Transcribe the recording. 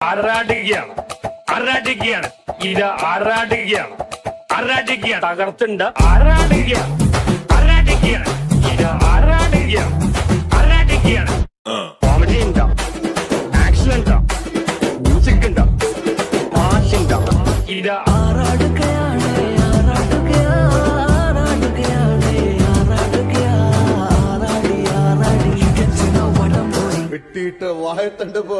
ആറാടുകയാണ് ആറാടുകയാണ് ഇത് ആറാടുകയാണ് ആറാടുകയാണ് തകർത്തുണ്ട്. ആറാടുകയാണ് ആറാടുകയാണ് ഇത് ആറാടുകയാണ് ആറാടുകയാണ് കോമഡി ഉണ്ടോ? ആക്ഷൻ ഉണ്ടോ? മ്യൂസിക് ഉണ്ടോ? മാഷ് ഉണ്ടോ? ഇത് ആറാടുകയാണ് ആറാടുകയാ ആറാടുകയാണ് ആറാടുകയാ ആറാടി ആറാടി കിടച്ചിന വെട്ടിയിട്ട് വാഴത്തണ്ട് പോ.